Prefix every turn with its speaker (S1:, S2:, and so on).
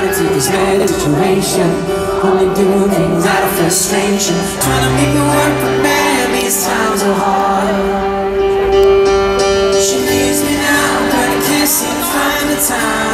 S1: attitude is meditation Only doing things out of frustration. Trying to make it work but man, these times are hard. She leaves me now, but I can't seem to find the time.